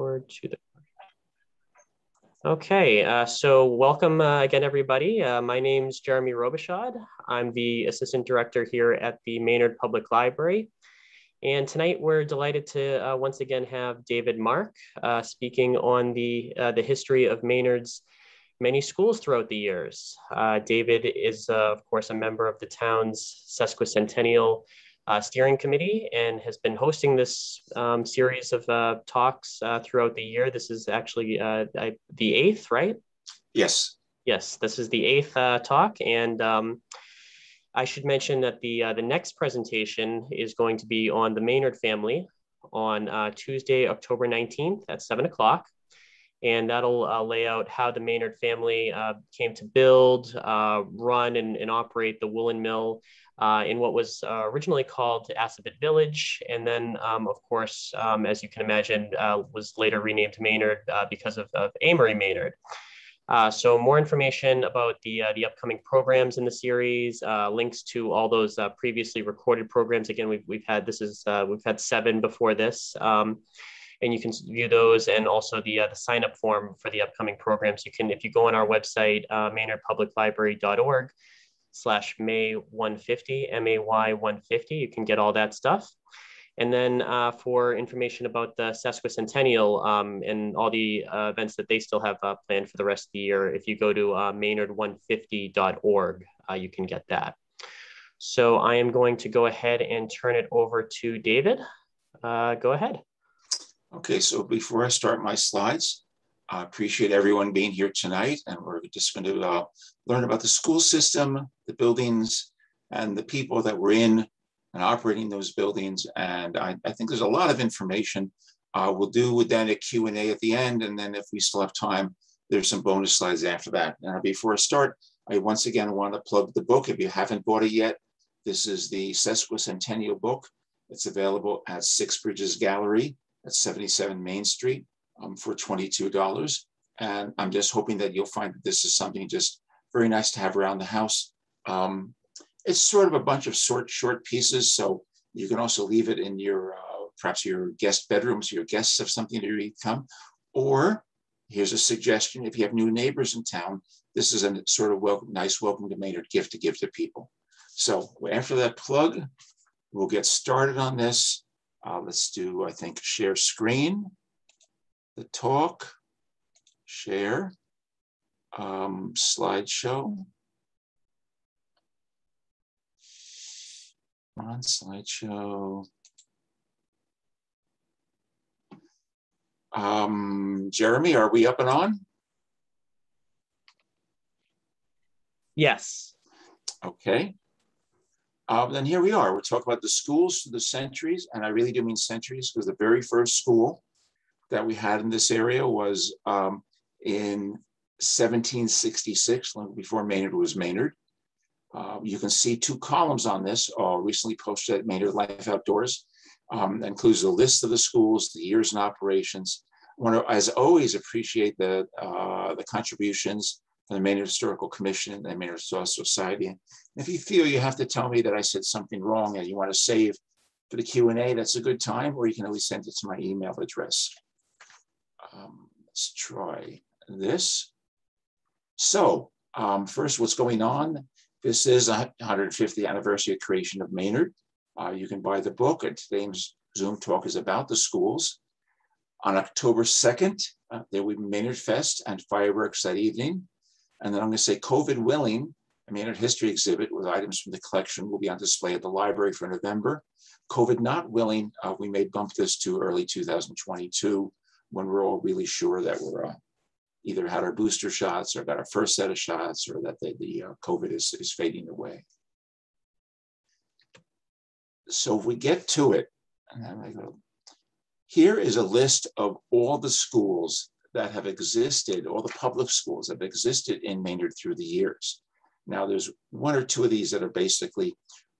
forward to the Okay, uh, so welcome uh, again, everybody. Uh, my name is Jeremy Robichaud. I'm the Assistant Director here at the Maynard Public Library. And tonight we're delighted to uh, once again have David Mark uh, speaking on the, uh, the history of Maynard's many schools throughout the years. David is, of course, a member of the town's sesquicentennial uh, steering committee and has been hosting this um, series of uh, talks uh, throughout the year. This is actually uh, I, the eighth, right? Yes. Yes, this is the eighth uh, talk. And um, I should mention that the, uh, the next presentation is going to be on the Maynard family on Tuesday, October 19th at seven o'clock and that'll uh, lay out how the Maynard family uh, came to build, uh, run, and, and, operate the woolen mill uh, in what was uh, originally called Assabet Village, and then, um, of course, um, as you can imagine, uh, was later renamed Maynard because of, of Amory Maynard. so more information about the, the upcoming programs in the series, links to all those previously recorded programs. Again, we've, we've had, this is, we've had seven before this. Um, and you can view those and also the, uh, the sign up form for the upcoming programs. You can, if you go on our website, uh, maynardpubliclibrary.org slash May 150, M-A-Y 150, you can get all that stuff. And then uh, for information about the sesquicentennial um, and all the uh, events that they still have uh, planned for the rest of the year, if you go to uh, maynard150.org, uh, you can get that. So I am going to go ahead and turn it over to David. Uh, go ahead. Okay, so before I start my slides, I appreciate everyone being here tonight, and we're just going to uh, learn about the school system, the buildings, and the people that were in and operating those buildings. And I, I think there's a lot of information. Uh, we'll do with then a Q&A at the end, and then if we still have time, there's some bonus slides after that. Now, before I start, I once again want to plug the book. If you haven't bought it yet, this is the Sesquicentennial book. It's available at Six Bridges Gallery at 77 Main Street um, for $22. And I'm just hoping that you'll find that this is something just very nice to have around the house. Um, it's sort of a bunch of short, short pieces. So you can also leave it in your, uh, perhaps your guest bedrooms, your guests have something to read come. Or here's a suggestion, if you have new neighbors in town, this is a sort of welcome, nice welcome to Maynard gift to give to people. So after that plug, we'll get started on this. Uh, let's do, I think, share screen, the talk, share, um, slideshow. On slideshow. Um, Jeremy, are we up and on? Yes. Okay. Uh, then here we are. We're talking about the schools through the centuries, and I really do mean centuries because the very first school that we had in this area was um, in 1766, long before Maynard was Maynard. Uh, you can see two columns on this, uh, recently posted at Maynard Life Outdoors. Um, includes the list of the schools, the years and operations. I want to, as always, appreciate the, uh, the contributions from the Maynard Historical Commission and the Maynard Historical Society. And if you feel you have to tell me that I said something wrong and you want to save for the Q&A, that's a good time, or you can always send it to my email address. Let's try this. So um, first, what's going on? This is a 150th anniversary of creation of Maynard. Uh, you can buy the book, and today's Zoom talk is about the schools. On October 2nd, uh, there will be Maynard Fest and fireworks that evening. And then I'm going to say COVID willing, a Maynard history exhibit with items from the collection will be on display at the library for November. COVID not willing, uh, we may bump this to early 2022 when we're all really sure that we're uh, either had our booster shots or got our first set of shots or that the, the uh, COVID is, is fading away. So if we get to it, here is a list of all the schools that have existed, all the public schools that have existed in Maynard through the years. Now there's one or two of these that are basically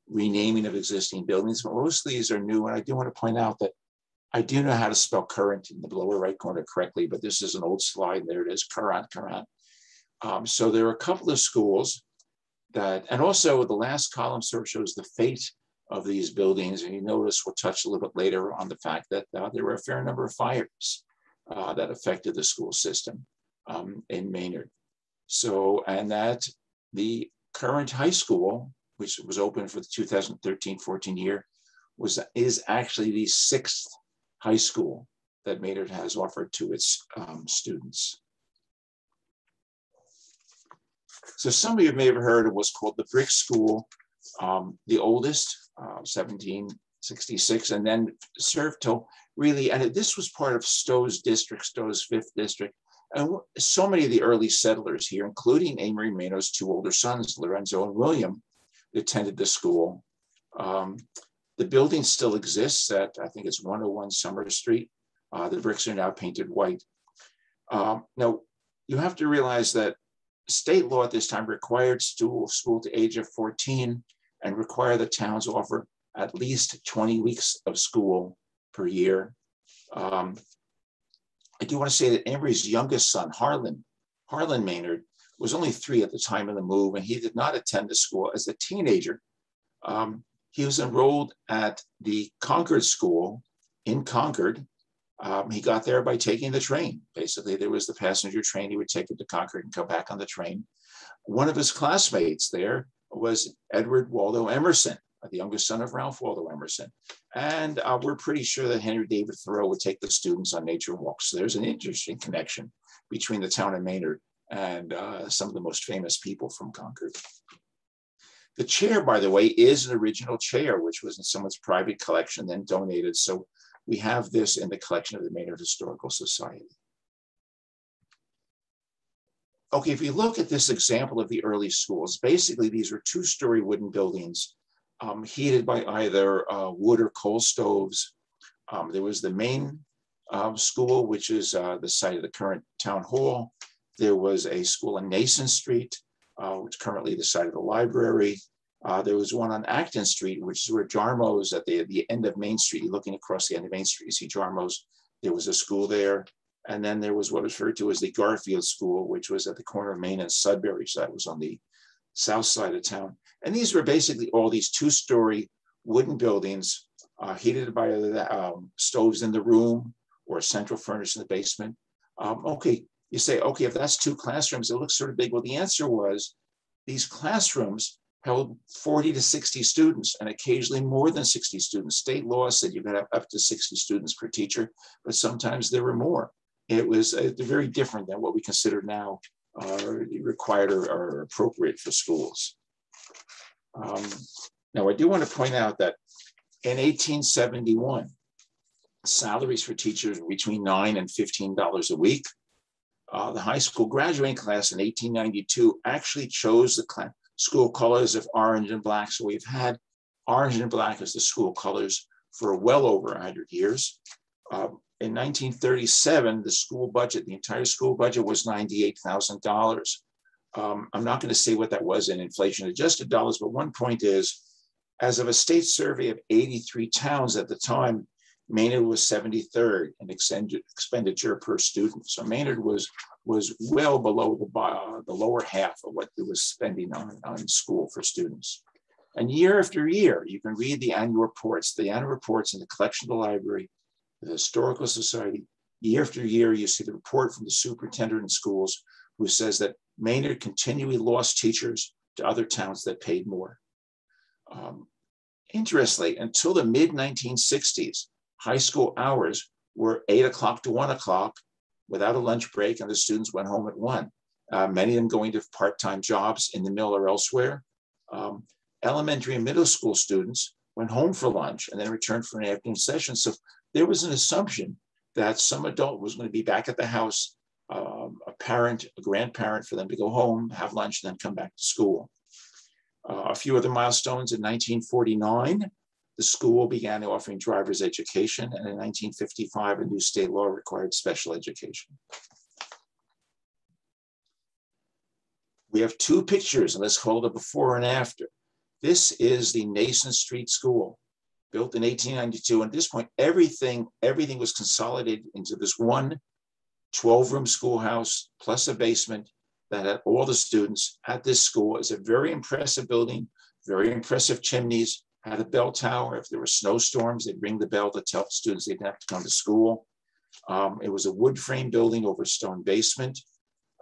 renaming of existing buildings, but most of these are new. And I do want to point out that I do know how to spell current in the lower right corner correctly, but this is an old slide. There it is, current, current. Um, so there are a couple of schools that, and also the last column sort of shows the fate of these buildings. And you notice we'll touch a little bit later on the fact that uh, there were a fair number of fires uh, that affected the school system um, in Maynard. So, and that the current high school, which was open for the 2013-14 year, was is actually the sixth high school that Maynard has offered to its um, students. So some of you may have heard of what's called the Brick School, um, the oldest, uh, 1766, and then served till really, and this was part of Stow's district, Stow's fifth district. And so many of the early settlers here, including Amory Maynard's two older sons, Lorenzo and William, attended the school. Um, the building still exists at, I think it's 101 Summer Street. Uh, the bricks are now painted white. Um, now, you have to realize that state law at this time required school, school to age of 14 and require the towns offer at least 20 weeks of school per year. Um, I do want to say that Amory's youngest son, Harlan, Harlan Maynard, was only three at the time of the move, and he did not attend the school as a teenager. Um, he was enrolled at the Concord School in Concord. Um, he got there by taking the train. Basically, there was the passenger train. He would take it to Concord and come back on the train. One of his classmates there was Edward Waldo Emerson, the youngest son of Ralph Waldo Emerson. And uh, we're pretty sure that Henry David Thoreau would take the students on nature walks. So there's an interesting connection between the town of Maynard and uh, some of the most famous people from Concord. The chair, by the way, is an original chair, which was in someone's private collection, then donated. So we have this in the collection of the Maynard Historical Society. Okay, if you look at this example of the early schools, basically these were two-story wooden buildings um, heated by either uh, wood or coal stoves. Um, there was the main uh, school, which is uh, the site of the current town hall. There was a school in Nason Street, uh, which is currently the site of the library. Uh, there was one on Acton Street, which is where Jarmo's at the, the end of Main Street. Looking across the end of Main Street, you see Jarmo's. There was a school there. And then there was what was referred to as the Garfield School, which was at the corner of Main and Sudbury. So that was on the south side of town. And these were basically all these two-story wooden buildings uh, heated by um, stoves in the room or a central furnace in the basement. Um, okay, you say, okay, if that's two classrooms, it looks sort of big. Well, the answer was these classrooms held 40 to 60 students and occasionally more than 60 students. State law said you could have up to 60 students per teacher, but sometimes there were more. It was uh, very different than what we consider now uh, required or, or, appropriate for schools. Um, now, I do want to point out that in 1871, salaries for teachers were between nine and $15 a week. Uh, the high school graduating class in 1892 actually chose the school colors of orange and black. So we've had orange and black as the school colors for well over 100 years. Uh, in 1937, the school budget, the entire school budget was $98,000. Um, I'm not going to say what that was in inflation adjusted dollars, but one point is, as of a state survey of 83 towns at the time, Maynard was 73rd in expenditure per student. So Maynard was was well below the, uh, the lower half of what it was spending on, on school for students. And year after year, you can read the annual reports, the annual reports in the collection of the library the Historical Society, year after year, you see the report from the superintendent in schools who says that Maynard continually lost teachers to other towns that paid more. Um, interestingly, until the mid 1960s, high school hours were eight o'clock to one o'clock without a lunch break, and the students went home at one. Uh, many of them going to part time jobs in the mill or elsewhere. Um, elementary and middle school students went home for lunch and then returned for an afternoon session. So there was an assumption that some adult was going to be back at the house, um, a parent, a grandparent for them to go home, have lunch, and then come back to school. Uh, a few other milestones in 1949, the school began offering driver's education, and in 1955, a new state law required special education. We have two pictures, and let's call it a before and after. This is the Nason Street School built in 1892. And at this point, everything, everything was consolidated into this one 12 room schoolhouse plus a basement that had all the students at this school. It's a very impressive building, very impressive chimneys, had a bell tower. If there were snowstorms, they'd ring the bell to tell students they didn't have to come to school. Um, it was a wood frame building over a stone basement.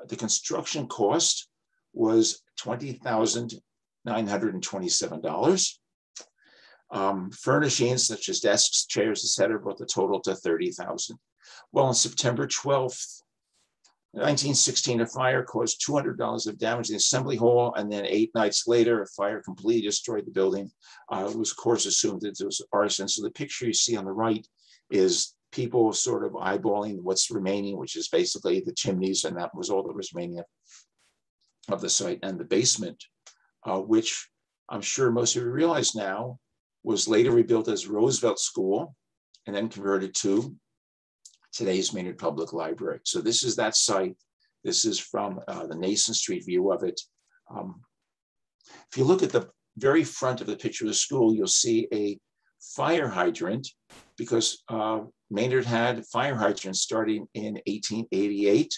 The construction cost was $20,927. Um, furnishings such as desks, chairs, etc., brought the total to 30,000. Well, on September 12th, 1916, a fire caused $200 of damage in the assembly hall, and then eight nights later, a fire completely destroyed the building. Uh, it was, of course, assumed that it was arson. So the picture you see on the right is people sort of eyeballing what's remaining, which is basically the chimneys, and that was all that was remaining of the site, and the basement, uh, which I'm sure most of you realize now was later rebuilt as Roosevelt School and then converted to today's Maynard Public Library. So this is that site. This is from uh, the Nason Street view of it. Um, if you look at the very front of the picture of the school, you'll see a fire hydrant because uh, Maynard had fire hydrants starting in 1888.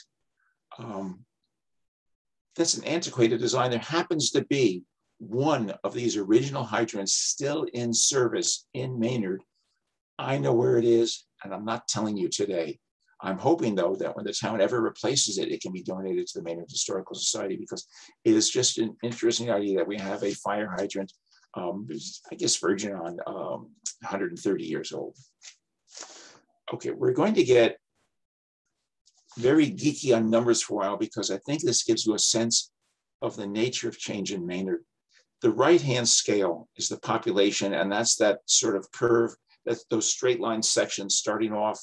Um, that's an antiquated design. There happens to be one of these original hydrants still in service in Maynard. I know where it is, and I'm not telling you today. I'm hoping, though, that when the town ever replaces it, it can be donated to the Maynard Historical Society because it is just an interesting idea that we have a fire hydrant, um, I guess, virgin on um, 130 years old. Okay, we're going to get very geeky on numbers for a while because I think this gives you a sense of the nature of change in Maynard. The right-hand scale is the population, and that's that sort of curve, those straight line sections starting off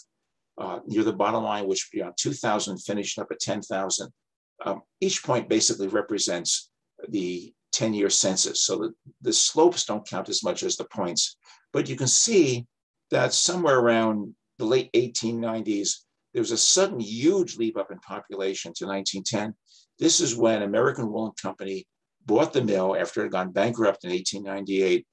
uh, near the bottom line, which would be on 2,000, finishing up at 10,000. Um, each point basically represents the 10-year census. So the, the slopes don't count as much as the points. But you can see that somewhere around the late 1890s, there was a sudden huge leap up in population to 1910. This is when American Woolen Company bought the mill after it had gone bankrupt in 1898,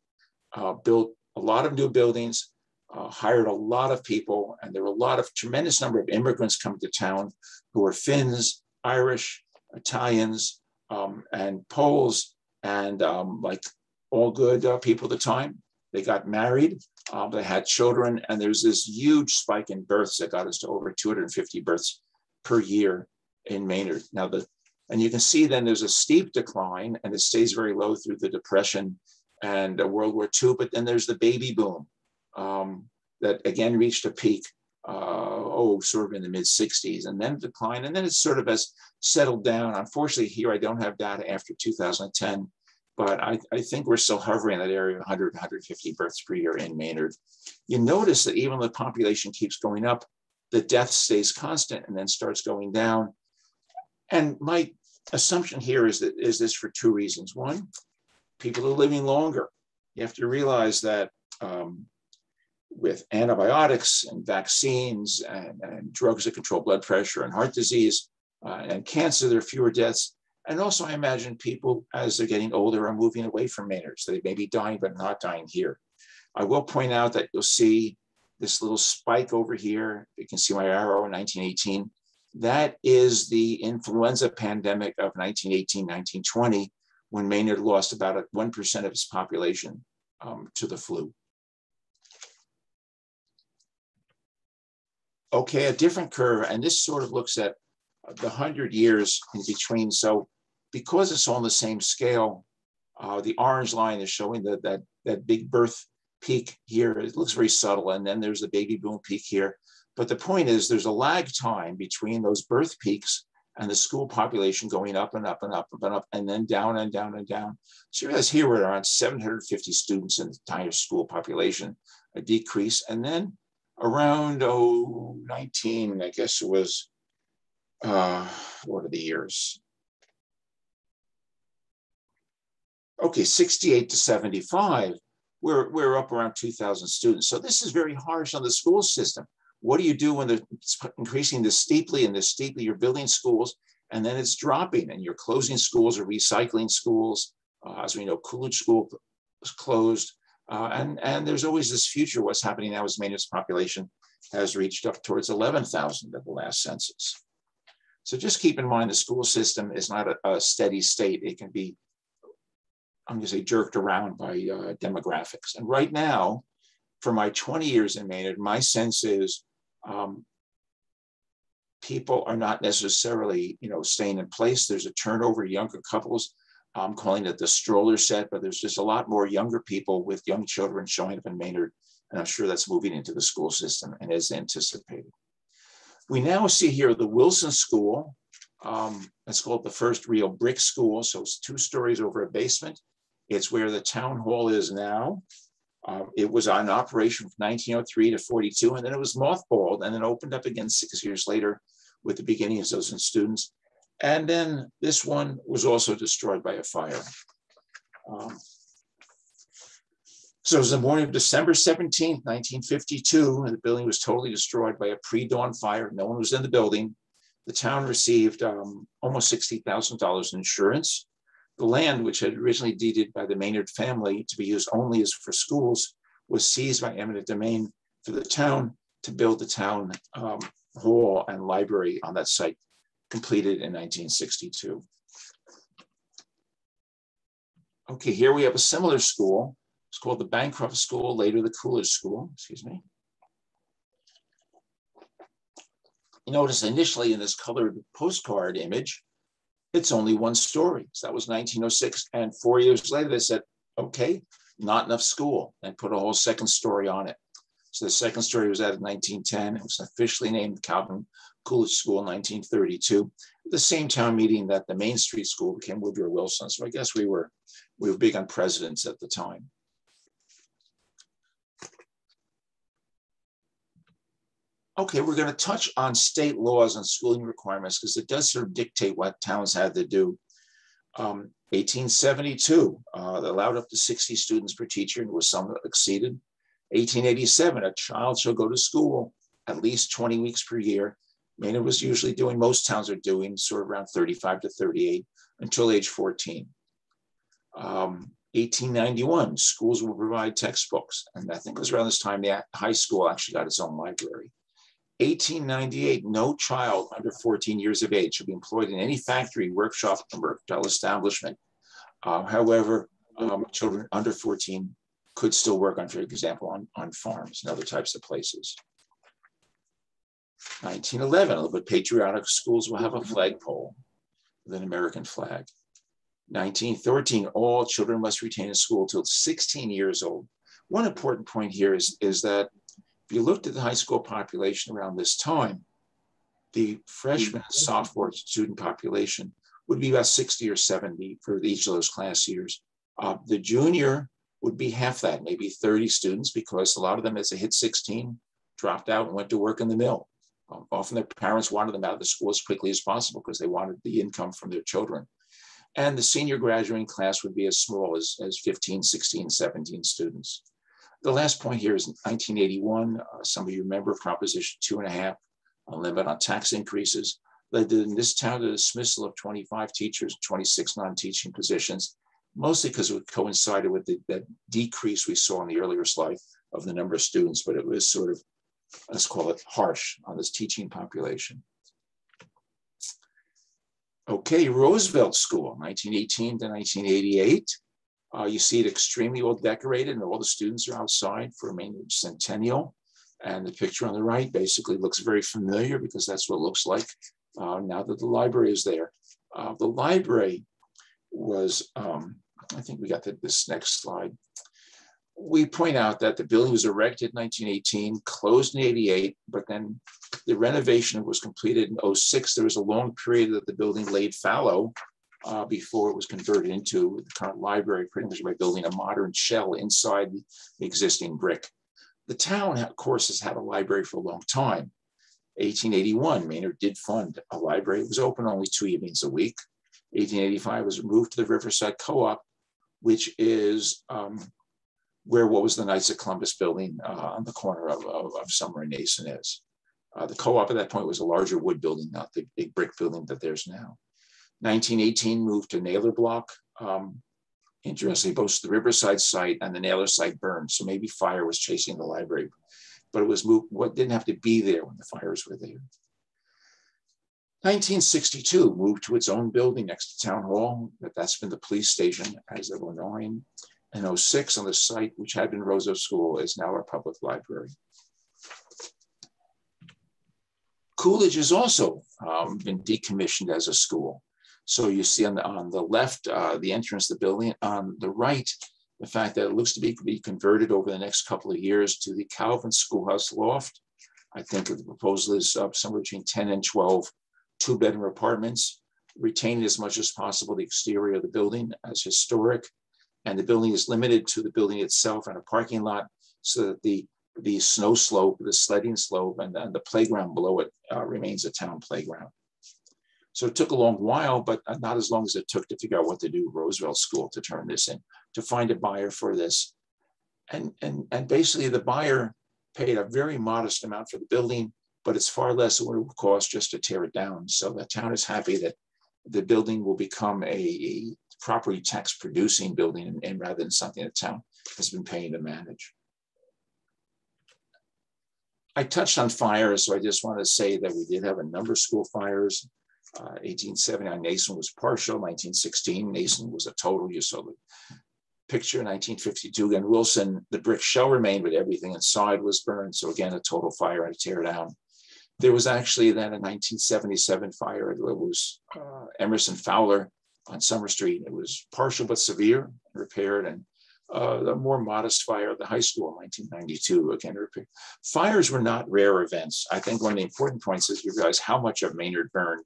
uh, built a lot of new buildings, uh, hired a lot of people, and there were a lot of tremendous number of immigrants coming to town who were Finns, Irish, Italians, um, and Poles, and um, like all good uh, people at the time. They got married, um, they had children, and there's this huge spike in births that got us to over 250 births per year in Maynard. Now, the and you can see then there's a steep decline, and it stays very low through the Depression and uh, World War II. But then there's the baby boom um, that again reached a peak, uh, oh, sort of in the mid 60s, and then declined, and then it sort of has settled down. Unfortunately, here I don't have data after 2010, but I, I think we're still hovering in that area of 100, 150 births per year in Maynard. You notice that even though the population keeps going up, the death stays constant and then starts going down. And my assumption here is that is this for two reasons. One, people are living longer. You have to realize that um, with antibiotics and vaccines and, and, drugs that control blood pressure and heart disease uh, and cancer, there are fewer deaths. And also, I imagine people, as they're getting older, are moving away from Maynard. So they may be dying, but not dying here. I will point out that you'll see this little spike over here. You can see my arrow in 1918. That is the influenza pandemic of 1918, 1920, when Maynard lost about 1% of its population um, to the flu. Okay, a different curve, and this sort of looks at the 100 years in between. So because it's on the same scale, uh, the orange line is showing that, that, that big birth peak here. It looks very subtle. And then there's the baby boom peak here. But the point is there's a lag time between those birth peaks and the school population going up and up and up and up and then down and down and down. So you realize here we're around 750 students in the entire school population, a decrease. And then around oh 19, I guess it was, uh, what are the years? Okay, 68 to 75, we're, we're up around 2,000 students. So this is very harsh on the school system. What do you do when it's increasing this steeply and this steeply, you're building schools and then it's dropping and you're closing schools or recycling schools. Uh, as we know, Coolidge School closed. Uh, and, and there's always this future. What's happening now is Maynard's population has reached up towards 11,000 at the last census. So just keep in mind the school system is not a, a steady state. It can be, I'm gonna say jerked around by uh, demographics. And right now, for my 20 years in Maynard, my sense is um, people are not necessarily, you know, staying in place. There's a turnover, younger couples. I'm calling it the stroller set, but there's just a lot more younger people with young children showing up in Maynard. And I'm sure that's moving into the school system and as anticipated. We now see here the Wilson School. Um, it's called the first real brick school. So it's two stories over a basement. It's where the town hall is now. Uh, it was on operation from 1903 to 42, and then it was mothballed and then opened up again six years later with the beginning of those students. And then this one was also destroyed by a fire. Um, so it was the morning of December 17th, 1952, and the building was totally destroyed by a pre-dawn fire. No one was in the building. The town received um, almost $60,000 in insurance. The land, which had originally deeded by the Maynard family to be used only as for schools, was seized by eminent domain for the town to build the town um, hall and library on that site, completed in 1962. Okay, here we have a similar school. It's called the Bancroft School, later the Coolidge School, excuse me. You notice initially in this colored postcard image, it's only one story. So that was 1906. And four years later, they said, okay, not enough school, and put a whole second story on it. So the second story was added in 1910. It was officially named Calvin Coolidge School in 1932. the same town meeting that the Main Street School became Woodrow Wilson. So I guess we were we were big on presidents at the time. Okay, we're going to touch on state laws and schooling requirements because it does sort of dictate what towns had to do. Um, 1872 uh, allowed up to 60 students per teacher and was some exceeded. 1887, a child shall go to school at least 20 weeks per year. Maynard was usually doing, most towns are doing sort of around 35 to 38 until age 14. Um, 1891, schools will provide textbooks. And I think it was around this time the high school actually got its own library. 1898, no child under 14 years of age should be employed in any factory, workshop, or mercantile establishment. Uh, however, um, children under 14 could still work on, for example, on, on farms and other types of places. 1911, a little bit patriotic, schools will have a flagpole with an American flag. 1913, all children must retain in school till 16 years old. One important point here is, is that if you looked at the high school population around this time, the freshman and sophomore student population would be about 60 or 70 for each of those class years. Uh, the junior would be half that, maybe 30 students, because a lot of them, as they hit 16, dropped out and went to work in the mill. Um, often their parents wanted them out of the school as quickly as possible because they wanted the income from their children. And the senior graduating class would be as small as, as 15, 16, 17 students. The last point here is in 1981. Uh, some of you remember Proposition two and a half, a limit on tax increases, led in this town to the dismissal of 25 teachers, 26 non-teaching positions, mostly because it coincided with the, the decrease we saw in the earlier slide of the number of students, but it was sort of, let's call it harsh on this teaching population. Okay, Roosevelt School, 1918 to 1988. Uh, you see it extremely well decorated and all the students are outside for a main centennial. And the picture on the right basically looks very familiar because that's what it looks like uh, now that the library is there. Uh, the library was, um, I think we got the, this next slide. We point out that the building was erected in 1918, closed in 88, but then the renovation was completed in 06. There was a long period that the building laid fallow uh, before it was converted into the current library, pretty much by building a modern shell inside the existing brick. The town, of course, has had a library for a long time. 1881, Maynard did fund a library. It was open only two evenings a week. 1885 was moved to the Riverside Co-op, which is um, where what was the Knights of Columbus building uh, on the corner of, of, of Summer and Nason is. Uh, the co-op at that point was a larger wood building, not the big brick building that there's now. 1918 moved to Naylor Block. Um, interestingly, both the Riverside site and the Naylor site burned, so maybe fire was chasing the library, but it was moved, what didn't have to be there when the fires were there. 1962 moved to its own building next to Town Hall, that's been the police station as of 09. And 06 on the site, which had been Roosevelt School, is now our public library. Coolidge has also um, been decommissioned as a school. So you see on the, on the left, uh, the entrance to the building, on the right, the fact that it looks to be, be converted over the next couple of years to the Calvin Schoolhouse Loft. I think the proposal is uh, somewhere between 10 and 12 two bedroom apartments, retaining as much as possible the exterior of the building as historic. And the building is limited to the building itself and a parking lot so that the, the snow slope, the sledding slope, and, and the playground below it uh, remains a town playground. So it took a long while, but not as long as it took to figure out what to do Roosevelt School to turn this in, to find a buyer for this. And, and, and basically the buyer paid a very modest amount for the building, but it's far less than what it would cost just to tear it down. So the town is happy that the building will become a, property tax producing building and, and rather than something the town has been paying to manage. I touched on fires, so I just want to say that we did have a number of school fires. 1879, uh, Nason was partial. 1916, Nason was a total. You saw the picture. 1952, again, Wilson, the brick shell remained, but everything inside was burned. So again, a total fire and tear down. There was actually then a 1977 fire. It was uh, Emerson Fowler on Summer Street. It was partial but severe, repaired, and uh, a more modest fire at the high school in 1992, again repaired. Fires were not rare events. I think one of the important points is you realize how much of Maynard burned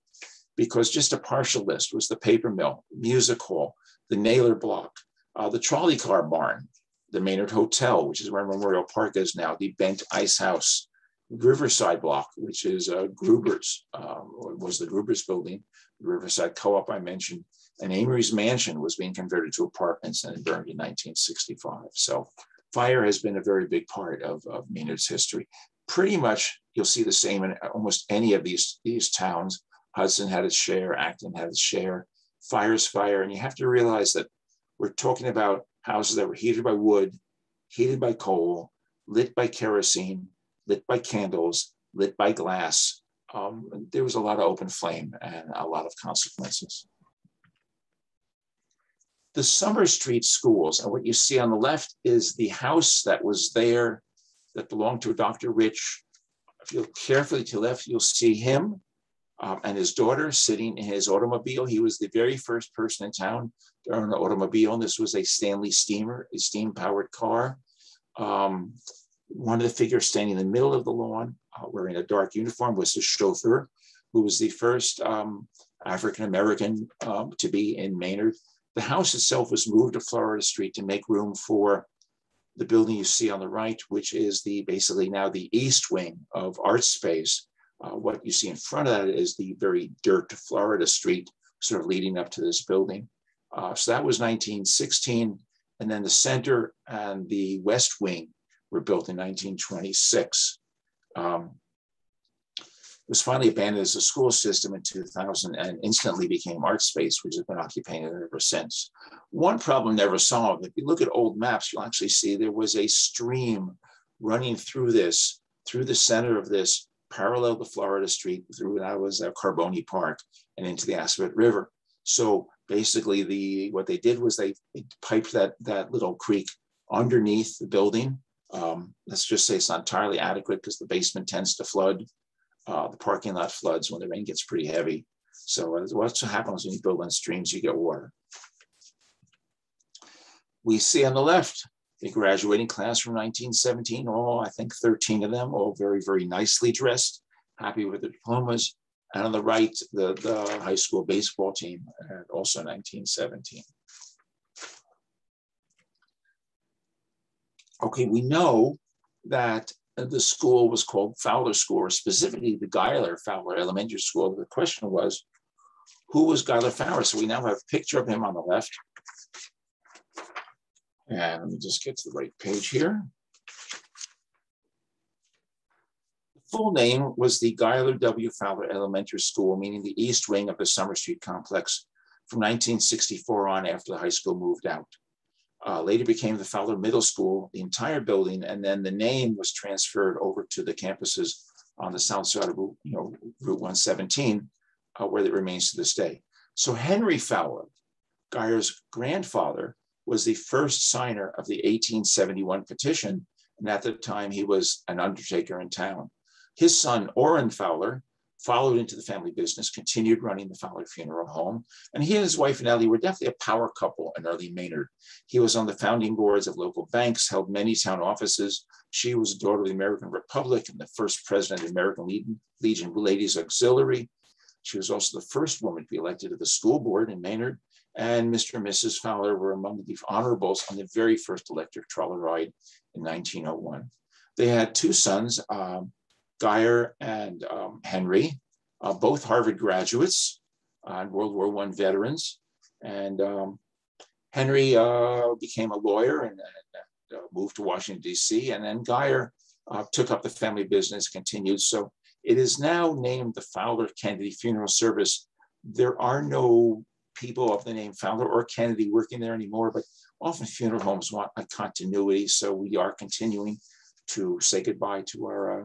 because just a partial list was the paper mill, music hall, the Naylor block, uh, the trolley car barn, the Maynard Hotel, which is where Memorial Park is now, the Bent Ice House, Riverside block, which is uh, Gruber's, um, was the Gruber's building, the Riverside Co-op I mentioned, and Amory's mansion was being converted to apartments and burned in 1965. So fire has been a very big part of, of Maynard's history. Pretty much you'll see the same in almost any of these, these towns. Hudson had its share, Acton had its share, fire's fire. And you have to realize that we're talking about houses that were heated by wood, heated by coal, lit by kerosene, lit by candles, lit by glass. Um, there was a lot of open flame and a lot of consequences. The Summer Street schools, and what you see on the left is the house that was there that belonged to Dr. Rich. If you look carefully to the left, you'll see him um, and his daughter sitting in his automobile. He was the very first person in town to own an automobile, and this was a Stanley steamer, a steam powered car. Um, one of the figures standing in the middle of the lawn, uh, wearing a dark uniform, was the chauffeur, who was the first um, African American um, to be in Maynard. The house itself was moved to Florida Street to make room for the building you see on the right, which is the basically now the east wing of Art Space, uh, what you see in front of that is the very dirt Florida street sort of leading up to this building. Uh, so that was 1916. And then the center and the west wing were built in 1926. Um, it was finally abandoned as a school system in 2000 and instantly became art space, which has been occupying it ever since. One problem never solved. If you look at old maps, you'll actually see there was a stream running through this, through the center of this, parallel to Florida Street through that was uh, Carboni Park and into the Assabet River. So basically, the what they did was they, they piped that that little creek underneath the building. Um, let's just say it's not entirely adequate because the basement tends to flood. Uh, the parking lot floods when the rain gets pretty heavy. So uh, what happens when you build on streams, you get water. We see on the left a graduating class from 1917, all I think 13 of them, all very, very nicely dressed, happy with their diplomas. And on the right, the, the high school baseball team, also 1917. Okay, we know that the school was called Fowler School, or specifically the Geiler Fowler Elementary School. The question was, who was Geiler Fowler? So we now have a picture of him on the left and let me just get to the right page here. The full name was the Geiler W. Fowler Elementary School, meaning the east wing of the Summer Street complex from 1964 on after the high school moved out. Uh, later became the Fowler Middle School, the entire building, and then the name was transferred over to the campuses on the south side of you know, Route 117, uh, where it remains to this day. So Henry Fowler, Geiler's grandfather, was the first signer of the 1871 petition. And at the time, he was an undertaker in town. His son, Orrin Fowler, followed into the family business, continued running the Fowler Funeral Home. And he and his wife, Nellie, were definitely a power couple in early Maynard. He was on the founding boards of local banks, held many town offices. She was a daughter of the American Republic and the first president of the American Legion Ladies Auxiliary. She was also the first woman to be elected to the school board in Maynard. And Mr. and Mrs. Fowler were among the honorables on the very first electric trolley ride in 1901. They had two sons, um, Geyer and um, Henry, uh, both Harvard graduates uh, and World War I veterans. And um, Henry uh, became a lawyer and, and uh, moved to Washington, D.C. And then Geyer uh, took up the family business, continued. So it is now named the Fowler Kennedy Funeral Service. There are no people of the name Fowler or Kennedy working there anymore, but often funeral homes want a continuity. So we are continuing to say goodbye to our uh,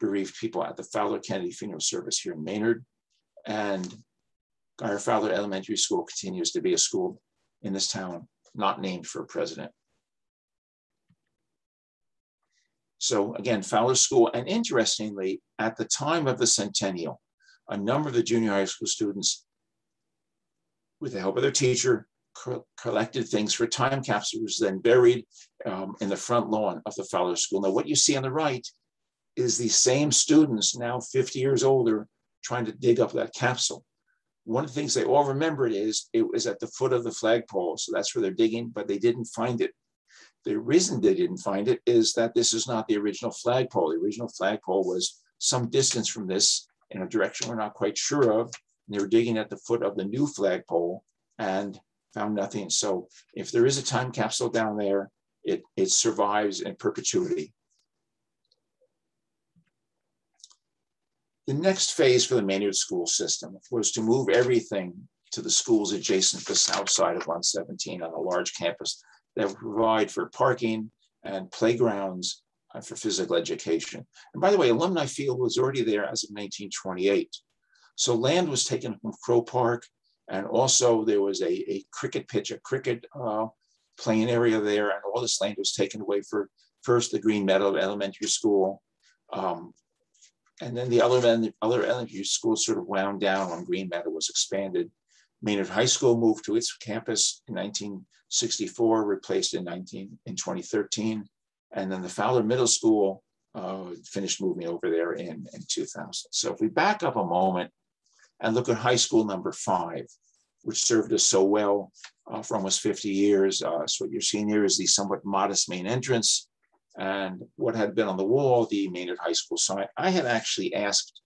bereaved people at the Fowler Kennedy Funeral Service here in Maynard. And our Fowler Elementary School continues to be a school in this town, not named for a president. So again, Fowler School, and interestingly, at the time of the centennial, a number of the junior high school students, with the help of their teacher, co collected things for time capsules, then buried um, in the front lawn of the Fowler School. Now, what you see on the right is these same students now 50 years older trying to dig up that capsule. One of the things they all remembered is it was at the foot of the flagpole. So that's where they're digging, but they didn't find it. The reason they didn't find it is that this is not the original flagpole. The original flagpole was some distance from this in a direction we're not quite sure of. And they were digging at the foot of the new flagpole and found nothing. So if there is a time capsule down there, it, it survives in perpetuity. The next phase for the Maynard school system was to move everything to the schools adjacent to the south side of 117 on a large campus that would provide for parking and playgrounds uh, for physical education. And by the way, Alumni Field was already there as of 1928. So land was taken from Crowe Park, and also there was a, a cricket pitch, a cricket uh, playing area there, and all this land was taken away for first the Green Meadow Elementary School, um, and then the other, other elementary schools sort of wound down when Green Meadow was expanded. Maynard High School moved to its campus in 1964, replaced in 19 in 2013, and then the Fowler Middle School uh, finished moving over there in, in 2000. So if we back up a moment and look at high school number five, which served us so well uh, for almost 50 years. Uh, so what you're seeing here is the somewhat modest main entrance and what had been on the wall, the Maynard High School sign. I had actually asked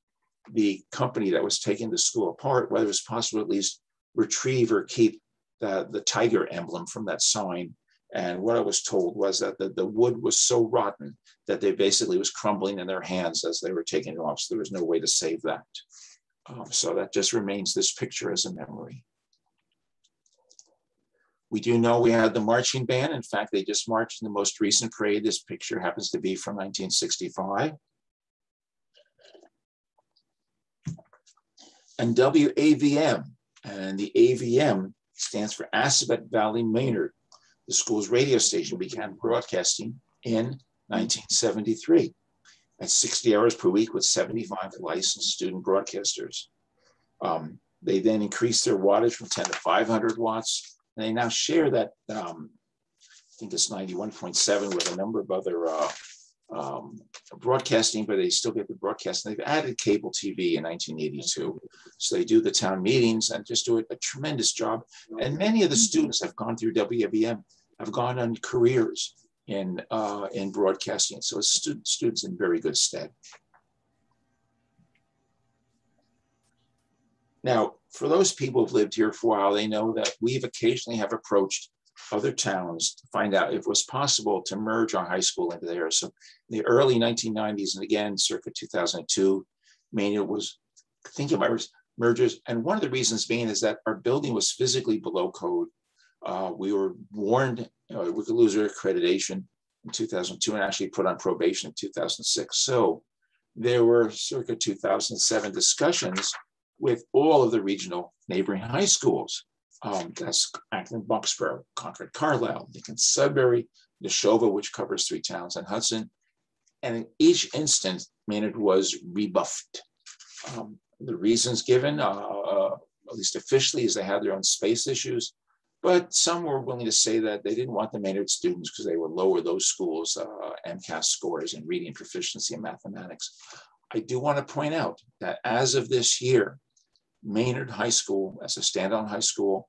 the company that was taking the school apart whether it was possible at least retrieve or keep the, the tiger emblem from that sign. And what I was told was that the, the wood was so rotten that they basically was crumbling in their hands as they were taking it off. So there was no way to save that. Um, so that just remains this picture as a memory. We do know we had the marching band. In fact, they just marched in the most recent parade. This picture happens to be from 1965. And WAVM, and the AVM stands for Assabet Valley Maynard. The school's radio station began broadcasting in 1973 at 60 hours per week with 75 licensed student broadcasters. Um, they then increased their wattage from 10 to 500 watts and they now share that, um, I think it's 91.7 with a number of other uh, um, broadcasting, but they still get the broadcasting. They've added cable TV in 1982. So they do the town meetings and just do a, a tremendous job. And many of the students have gone through WAVM, have gone on careers in, uh, in broadcasting. So student, students in very good stead. Now, for those people who've lived here for a while, they know that we've occasionally have approached other towns to find out if it was possible to merge our high school into there. So in the early 1990s and again, circa 2002, Maynard was thinking about mergers. And one of the reasons being is that our building was physically below code. Uh, we were warned we could lose our accreditation in 2002 and actually put on probation in 2006. So there were circa 2007 discussions with all of the regional neighboring high schools. Um, that's Acton, Boxborough, Concord, Carlisle, Lincoln, Sudbury, Nashoba, which covers three towns, and Hudson. And in each instance, Maynard was rebuffed. Um, the reasons given, uh, uh, at least officially, is they had their own space issues. But some were willing to say that they didn't want the Maynard students because they would lower those schools' uh, MCAS scores in reading proficiency and mathematics. I do want to point out that as of this year, Maynard High School, as a standalone high school,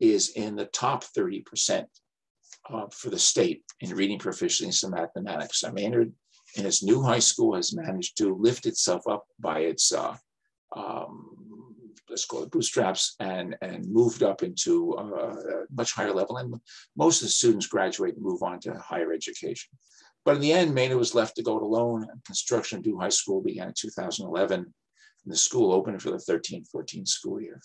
is in the top 30% uh, for the state in reading proficiency and mathematics. So Maynard, in its new high school, has managed to lift itself up by its uh, um, let's call it bootstraps and, and moved up into a much higher level. And most of the students graduate and move on to higher education. But in the end, Maynard was left to go it alone. Construction of New High School began in 2011. And the school opened for the 13-14 school year.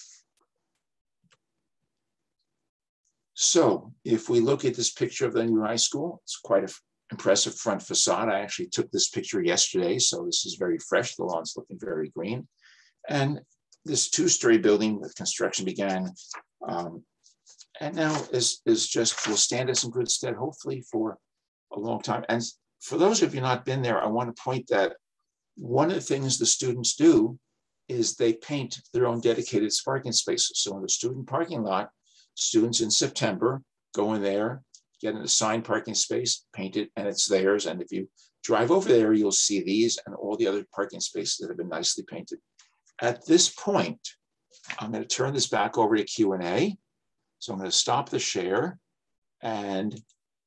So if we look at this picture of the new high school, it's quite an impressive front facade. I actually took this picture yesterday, so this is very fresh. The lawn's looking very green. And this two-story building, the construction began, um, and now is, is just will stand us in good stead, hopefully for a long time. And for those of you not been there, I want to point that one of the things the students do is they paint their own dedicated parking spaces. So in the student parking lot, students in September go in there, get an assigned parking space, paint it, and it's theirs. And if you drive over there, you'll see these and all the other parking spaces that have been nicely painted. At this point, I'm going to turn this back over to Q&A. So I'm going to stop the share and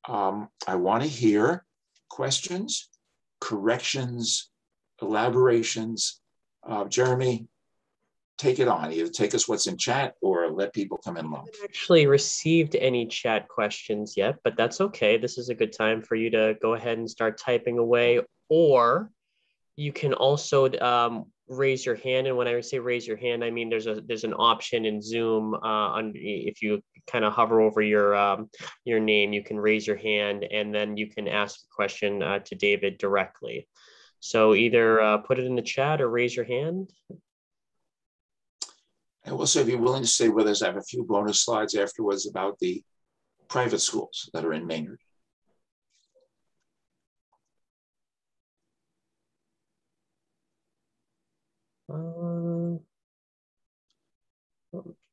um, I want to hear questions, corrections, elaborations. Uh, Jeremy, take it on. Either take us what's in chat or let people come in live. I haven't actually received any chat questions yet, but that's okay. This is a good time for you to go ahead and start typing away, or you can also um, raise your hand and when i say raise your hand i mean there's a there's an option in zoom uh, on if you kind of hover over your um, your name you can raise your hand and then you can ask a question uh, to david directly so either uh, put it in the chat or raise your hand. And also if you're willing to stay with us. I have a few bonus slides afterwards about the private schools that are in maynard. Uh,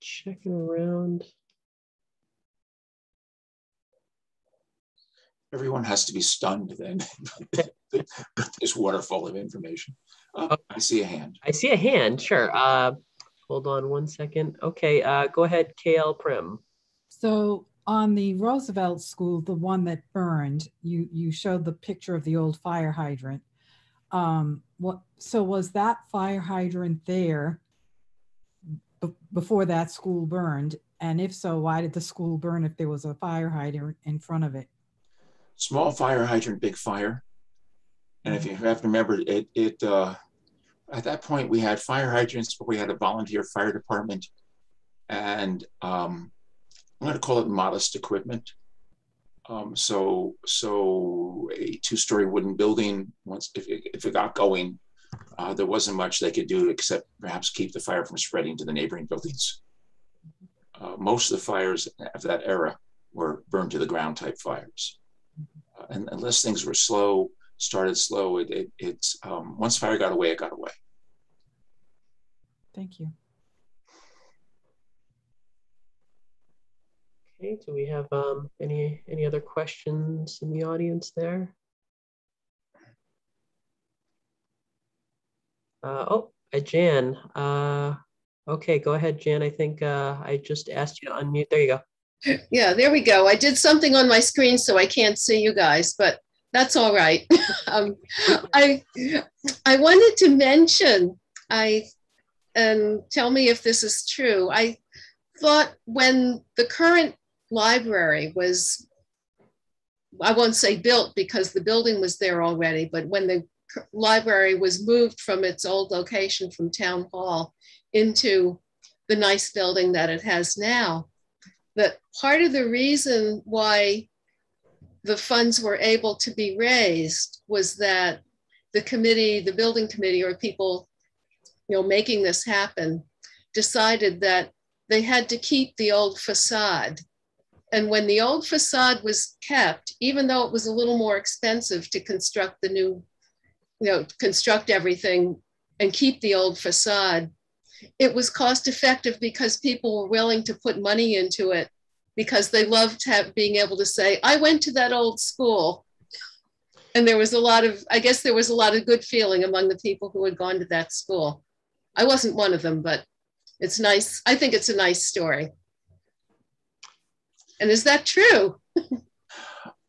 checking around. Everyone has to be stunned then. this waterfall of information. Oh, I see a hand. I see a hand, sure. Uh, hold on one second. Okay, uh, go ahead, KL Prim. So on the Roosevelt School, the one that burned, you, you showed the picture of the old fire hydrant. Um, what, so was that fire hydrant there before that school burned? And if so, why did the school burn if there was a fire hydrant in front of it? Small fire hydrant, big fire. And if you have to remember, it, it uh, at that point we had fire hydrants, but we had a volunteer fire department, and um, I'm going to call it modest equipment. Um, so, so a two-story wooden building, once if it, if it got going, uh, there wasn't much they could do except perhaps keep the fire from spreading to the neighboring buildings. Uh, most of the fires of that era were burned to the ground type fires. Uh, and unless things were slow, started slow, it, it, it's um, once fire got away, it got away. Thank you. Okay, do we have um, any any other questions in the audience there? Uh, oh, uh, Jan. Uh, okay, go ahead, Jan. I think uh, I just asked you to unmute. There you go. Yeah, there we go. I did something on my screen so I can't see you guys, but that's all right. um, I I wanted to mention I and tell me if this is true. I thought when the current library was, I won't say built because the building was there already, but when the library was moved from its old location from town hall into the nice building that it has now, that part of the reason why the funds were able to be raised was that the committee, the building committee, or people, you know, making this happen, decided that they had to keep the old facade and when the old facade was kept, even though it was a little more expensive to construct the new, you know, construct everything and keep the old facade. It was cost effective because people were willing to put money into it because they loved have, being able to say, I went to that old school. And there was a lot of, I guess there was a lot of good feeling among the people who had gone to that school. I wasn't one of them, but it's nice. I think it's a nice story. And is that true?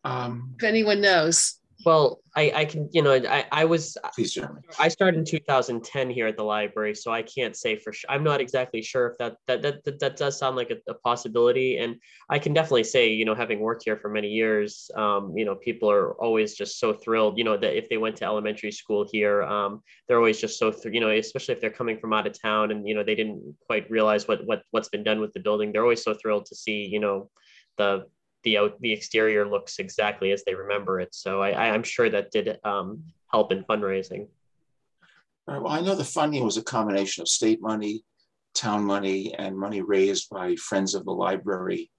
um, if anyone knows. Well, I, I can, you know, I, I was, please, I started in 2010 here at the library, so I can't say for sure. I'm not exactly sure if that that that that, that does sound like a, a, possibility, and I can definitely say, you know, having worked here for many years, um, you know, people are always just so thrilled, you know, that if they went to elementary school here, um, they're always just so, th- you know, especially if they're coming from out of town and you know they didn't quite realize what what what's been done with the building. They're always so thrilled to see, you know, the the out the exterior looks exactly as they remember it. So I, I'm sure that did um, help in fundraising. Right, well, I know the funding was a combination of state money, town money, and money raised by friends of the library.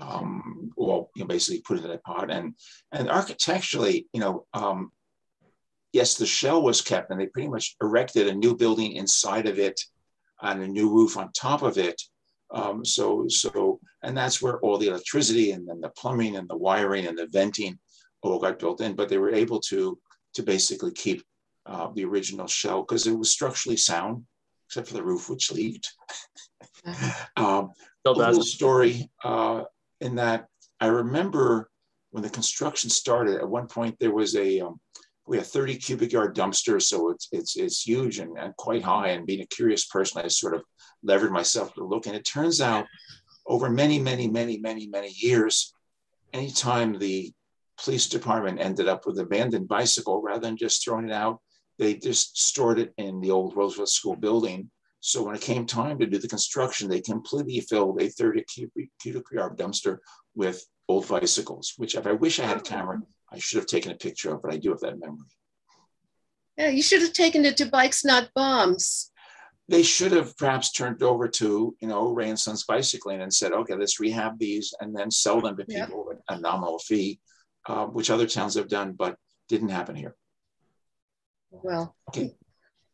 Um, well, you know, basically put it in that pot. And and architecturally, you know, um, yes, the shell was kept, and they pretty much erected a new building inside of it, and a new roof on top of it. Um, so, so, and that's where all the electricity and then the plumbing and the wiring and the venting all got built in. But they were able to to basically keep uh, the original shell because it was structurally sound, except for the roof, which leaked. um, a little story uh, in that I remember when the construction started. At one point, there was a um, we have 30 cubic yard dumpster, so it's it's it's huge and, and quite high. And being a curious person, I sort of levered myself to look. And it turns out over many, many, many, many, many years, anytime the police department ended up with an abandoned bicycle, rather than just throwing it out, they just stored it in the old Roosevelt School building. So when it came time to do the construction, they completely filled a 30 cubic yard dumpster with old bicycles, which if I wish I had a camera, I should have taken a picture of, but I do have that memory. Yeah, you should have taken it to Bikes Not Bombs they should have perhaps turned over to you know Ray and Sons Bicycling and said, okay, let's rehab these and then sell them to people yeah. at a nominal fee, uh, which other towns have done, but didn't happen here. Well, okay.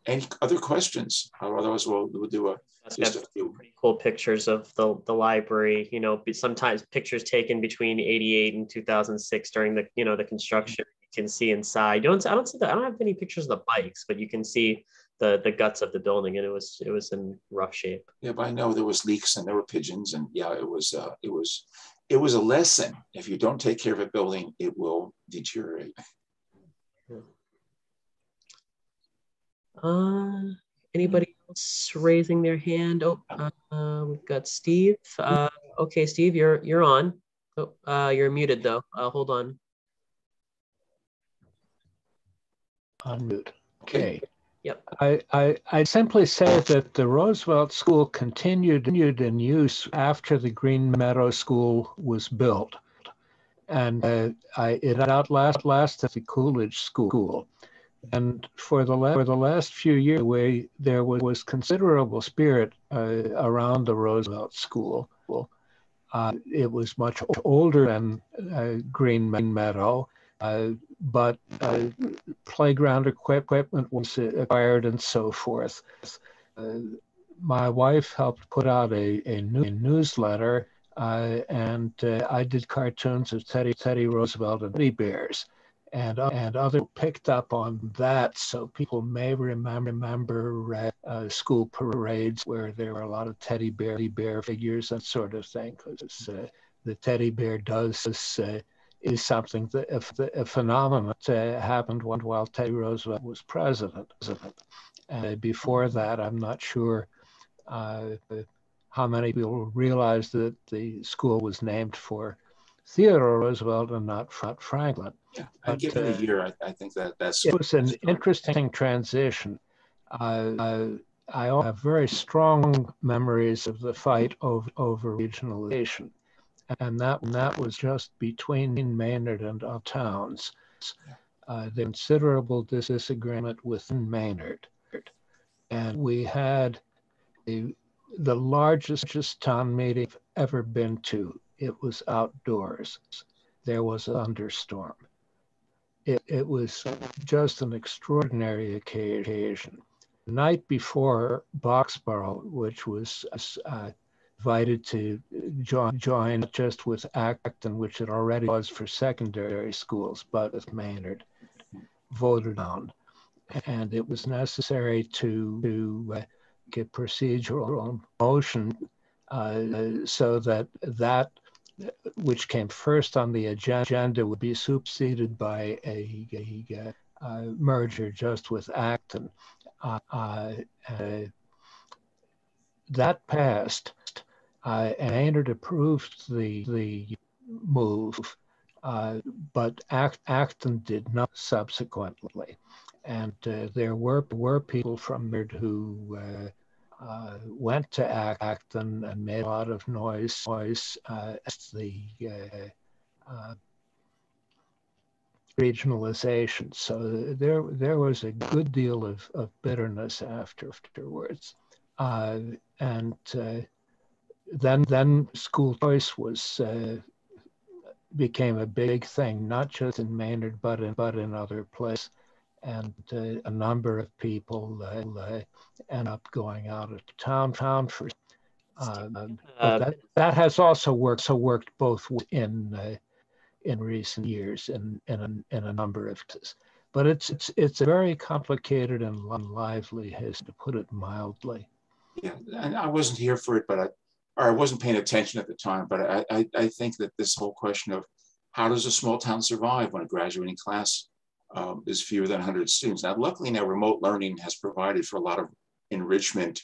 Any other questions? Otherwise, we'll, we'll do a. Just a few. Pretty cool pictures of the, the library. You know, sometimes pictures taken between '88 and 2006 during the you know the construction. You can see inside. You don't. I don't see that. I don't have any pictures of the bikes, but you can see the the guts of the building, and it was it was in rough shape. Yeah, but I know there was leaks and there were pigeons, and yeah, it was uh, it was it was a lesson. If you don't take care of a building, it will deteriorate. Uh, anybody else raising their hand? Oh, uh, we've got Steve. Uh, okay, Steve, you're you're on. Oh, uh, you're muted though. Uh, hold on. Unmute. Okay. Yep. I, I, I simply say that the Roosevelt School continued, in use after the Green Meadow School was built. And uh, I, it outlasted the Coolidge School. And for the, for the last few years, we, there was, was considerable spirit uh, around the Roosevelt School. Uh, it was much older than uh, Green Meadow. Uh, but uh, playground equipment was acquired and so forth. Uh, my wife helped put out a, a, new, a newsletter, uh, and uh, I did cartoons of Teddy, Teddy Roosevelt and teddy bears. And, and other picked up on that, so people may remember remember uh, school parades where there were a lot of teddy bear, teddy bear figures and sort of thing, because the teddy bear does is something that if a phenomenon that happened while Teddy Roosevelt was president. And before that, I'm not sure uh, how many people realized that the school was named for Theodore Roosevelt and not Franklin. Yeah, but, give it a uh, year. I, I, think that that's. It was an interesting transition. Uh, I have very strong memories of the fight over, over regionalization and that that was just between Maynard and our towns. Uh, the considerable disagreement within Maynard, and we had the the largest town meeting I've ever been to. It was outdoors. There was a thunderstorm. It, it was just an extraordinary occasion. night before Boxborough, which was uh, invited to join, join not just with Acton, which it already was for secondary schools, but with Maynard, voted on. And it was necessary to, to uh, get procedural motion uh, so that that which came first on the agenda would be superseded by a, a, a merger just with Acton. Uh, uh, that passed, uh, and Maynard approved the the move, uh, but Act, Acton did not subsequently, and uh, there were were people from Maynard who uh, went to Acton and made a lot of noise, noise uh, as the uh, uh, regionalization. So there, there was a good deal of, of bitterness after, afterwards. Uh, and then, then school choice was became a big thing, not just in Maynard, but in, but in other places and uh, a number of people uh, end up going out of town. Town for uh, uh that, that has also worked. So worked both in uh, in recent years in in a, in a number of cases. But it's it's it's a very complicated and lively, has to put it mildly. Yeah, and I wasn't here for it, but I or I wasn't paying attention at the time. But I, I, I think that this whole question of how does a small town survive when a graduating class um, is fewer than 100 students. Now, luckily now remote learning has provided for a lot of enrichment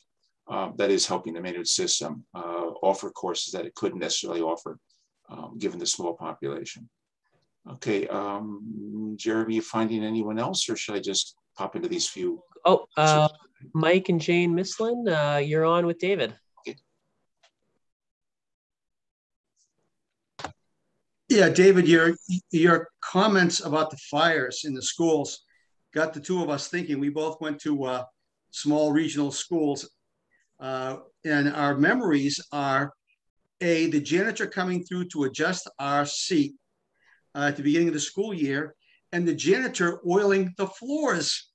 uh, that is helping the Maynard system uh, offer courses that it couldn't necessarily offer um, given the small population. Okay, um, Jeremy, you finding anyone else or should I just pop into these few? Oh, uh, Mike and Jane Mislin, uh, you're on with David. Yeah, David, your your comments about the fires in the schools got the two of us thinking. We both went to uh, small regional schools, uh, and our memories are a the janitor coming through to adjust our seat uh, at the beginning of the school year, and the janitor oiling the floors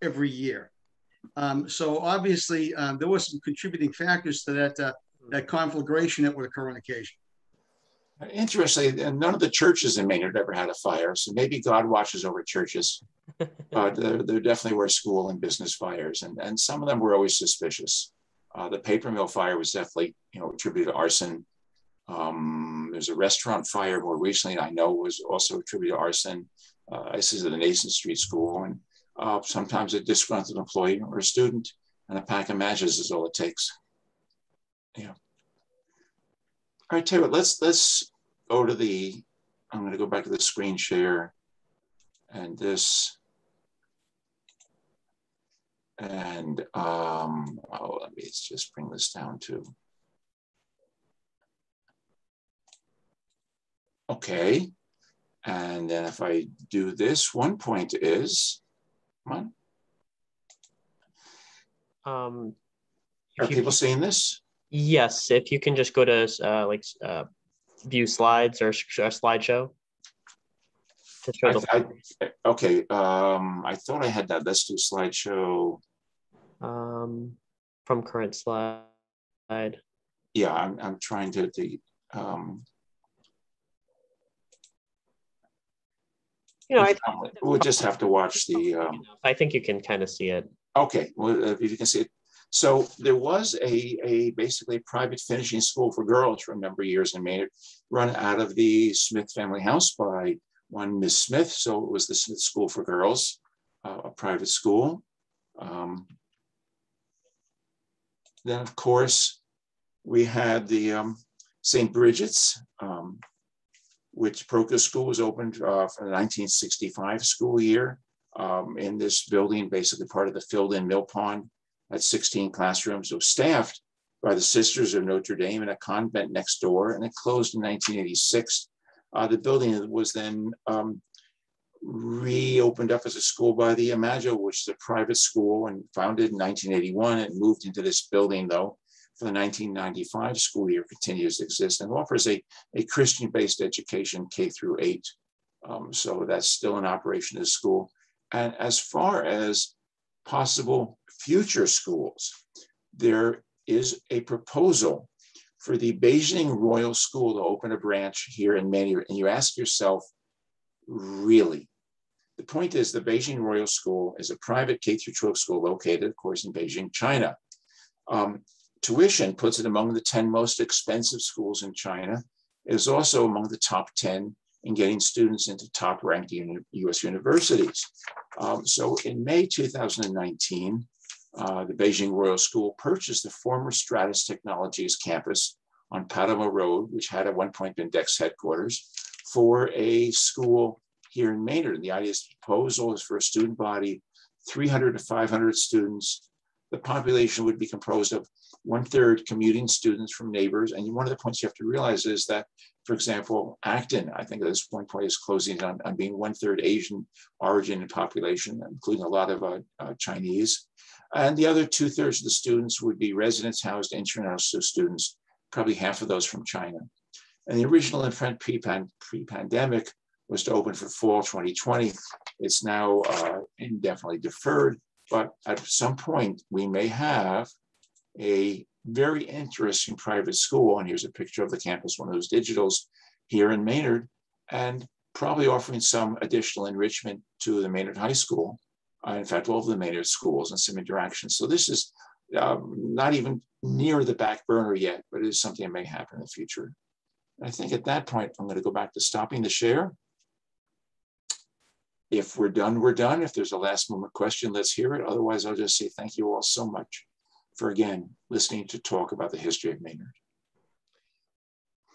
every year. Um, so obviously, um, there were some contributing factors to that uh, that conflagration that would occur on occasion. Interestingly, none of the churches in Maynard ever had a fire, so maybe God watches over churches. but there, there, definitely were school and business fires, and, and some of them were always suspicious. Uh, the paper mill fire was definitely, you know, attributed to arson. Um, there's a restaurant fire more recently I know was also attributed to arson. Uh, this is at the Nason Street School, and uh, sometimes a disgruntled employee or a student and a pack of matches is all it takes. Yeah. All right, Taylor, let's let's go to the, I'm gonna go back to the screen share and this. And um, oh, let me just bring this down to. Okay, and then if I do this, one point is, come on. Um, Are people seeing this? Yes, if you can just go to uh, like uh, view slides or a slideshow. To show I, I, okay, um, I thought I had that. Let's do slideshow. Um, from current slide. Yeah, I'm, I'm trying to, the, um, you know, I we'll just have to watch the. Um, I think you can kind of see it. Okay, well, if you can see it, so there was a, a basically private finishing school for girls for a number of years in Maynard, run out of the Smith family house by one Miss Smith. So it was the Smith School for Girls, uh, a private school. Um, then, of course, we had the um, St. Bridget's, um, which Proctor School was opened uh, for the 1965 school year um, in this building, basically part of the filled in mill pond had 16 classrooms. It was staffed by the Sisters of Notre Dame in a convent next door, and it closed in 1986. Uh, the building was then um, reopened up as a school by the Imago, which is a private school and founded in 1981 and moved into this building, though, for the 1995 school year continues to exist and offers a, a Christian-based education K through eight. Um, so that's still in operation as a school. And as far as possible future schools. There is a proposal for the Beijing Royal School to open a branch here in Maynard, and you ask yourself, really? The point is the Beijing Royal School is a private K 12 school located, of course, in Beijing, China. Um, tuition puts it among the 10 most expensive schools in China. It is also among the top 10 in getting students into top ranked US universities. Um, so in May 2019, uh, the Beijing Royal School purchased the former Stratus Technologies campus on Padua Road, which had at one point been DEC's headquarters, for a school here in Maynard. The idea's proposal is for a student body, 300 to 500 students. The population would be composed of one third commuting students from neighbors. And one of the points you have to realize is that, for example, Acton, I think at this one point is closing on, on being one third Asian origin and population, including a lot of uh, uh, Chinese. And the other two thirds of the students would be residents housed international students, probably half of those from China. And the original intent pre-pandemic was to open for fall 2020. It's now uh, indefinitely deferred, but at some point we may have a very interesting private school. And here's a picture of the campus, one of those digitals here in Maynard, and probably offering some additional enrichment to the Maynard High School. Uh, in fact, all of the Maynard schools and some interactions. So this is um, not even near the back burner yet, but it is something that may happen in the future. And I think at that point, I'm going to go back to stopping the share. If we're done, we're done. If there's a last moment question, let's hear it. Otherwise, I'll just say thank you all so much for again listening to talk about the history of Maynard.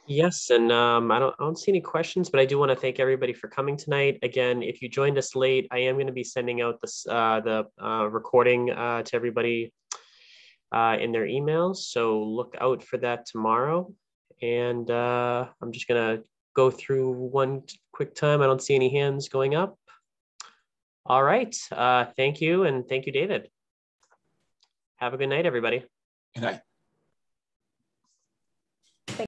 Yes, and um, I don't I don't see any questions, but I do want to thank everybody for coming tonight. Again, if you joined us late, I am going to be sending out this uh, the uh, recording uh, to everybody uh, in their emails, so look out for that tomorrow. And uh, I'm just gonna go through one quick time. I don't see any hands going up. All right, uh, thank you, and thank you, David. Have a good night, everybody. Good night.